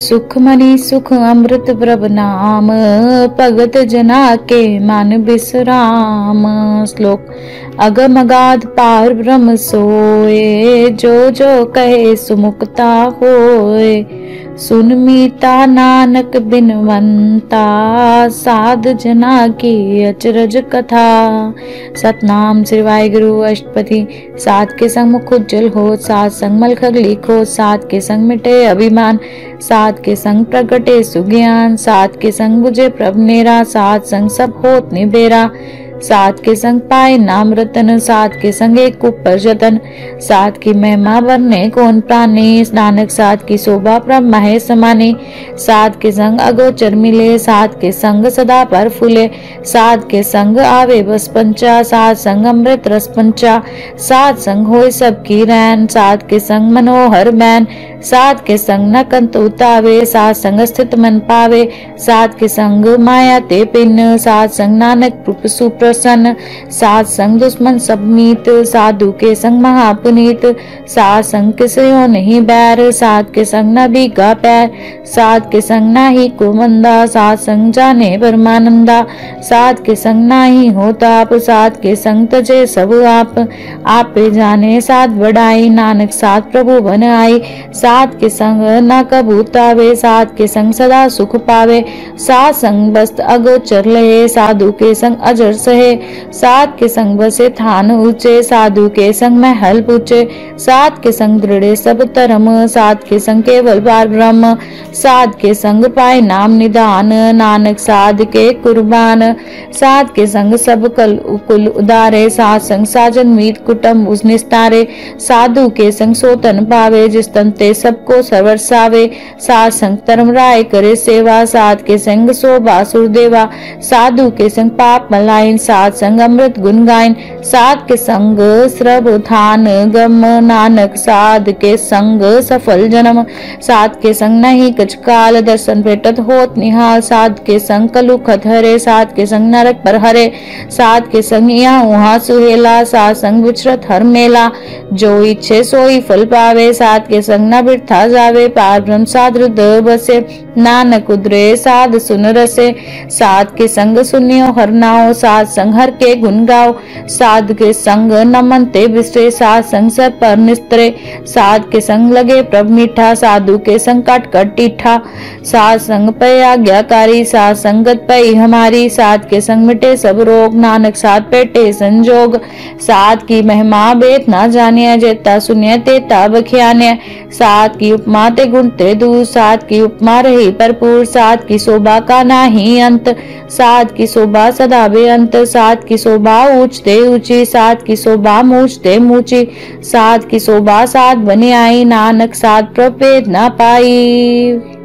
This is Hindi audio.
सुखमणि सुख अमृत प्रभ नाम, भगत जना के मन विश्राम। श्लोक अगम पार ब्रह्म सोए, जो जो कहे सुमुक्ता होए। सुन मीता नानक बिनवंता साध जना की अचरज कथा। सतनाम श्री वाहिगुरु अष्टपति सात के संग मुख उज्जवल हो सात संग मल खग लिखो सात के संग मिटे अभिमान सात के संग प्रगटे सुज्ञान साथ के संग बुझे प्रभ मेरा साथ संग सब होत निबेरा सात के संग पाए नाम रतन सात के संग एक ऊपर जतन। सात की महिमा वरने कौन प्राणी, नानक सात की शोभा प्रभ महे समाने। सात के संग अगोचर मिले सात के संग सदा पर फूले। सात के संग आवे बस पंचा सात संग अमृत रस पंचा। सात संग हो सबकी रैन सात के संग मनोहर बैन सात के संग न कंत उतावे सात संग स्थित मन पावे। सात के संग माया ते पिन सात संग नानक रूप सुप्रसन्न सात संग दुश्मन सब मीत, साधु के संग महापुनीत। सात संग किसयो नहीं बैर सात के संग न भीगा पैर। सात के संग ना ही को मंदा सात संग जाने परमानंदा सात के संग ना ही होता आप सात के संग तजे सब आप। आप पे जाने सात बढ़ाई, नानक सात प्रभु बन आई सात के संग न कबूतावे सात के संग सदा सुख पावे। सात संग बस्त अगोचर लहे साधु के संग अजर सहे सात के संग बसे थान ऊँचे, साधु के संग महल पूछे। सात के संग दृढ़ सब धर्म, सात के संग केवल बार ब्रह्म। सात के संग पाए नाम निदान नानक साध के कुर्बान। सात के संग सब कल कुल उदारे, सात संग साजन मीत कुटुम उस निस्तारे। साधु के संग सोतन पावे, जिस तन ते सबको सरवरसावे सात संग धर्म राय करे सेवा, सात के संग शोभा सुरदेवा साधु के संग पाप मलाइन सात संग अमृत गुण गायन सात के संग श्रभ थान गम नानक साध के संग सफल जन्म सात के संग नहीं कच काल दर्शन भेटत होत निहाल सात के संग कलुखत हरे सात के संग नरक पर हरे सात के संग यहाँ वहाँ सुहेला सात संग विचरत हर मेला, जो इच्छे सोई फल पावे सात के संग न बिरथा जावे, पार ब्रह्म साध हृदय बसे, नानक उदरे साध सुन रसे सात के संग सुनियो हर नाओ सात संग हर के गुण गाओ साध के संग नमन ते बिसरे सात संग सर पर निस्त्रे। सात के संग लगे प्रभ मीठा, साधु के संग कट कट टीठा। सात संग पे आज्ञाकारी सात संगत पे हमारी। साध के संग मिटे सब रोग, नानक सात पेटे संजोग। सात की महिमा बेत ना जानिया, जेता सुनिया तेता बखियाने सात की उपमा ते गुण ते दू सात की उपमा रही भरपूर सात की शोभा का ना ही अंत, साध की शोभा सदा बेअंत। सात की शोभा ऊंचते ऊँची सात की शोभा मूचते मूची सात की शोभा सात बने आई, नानक सात प्रभेद ना पाई।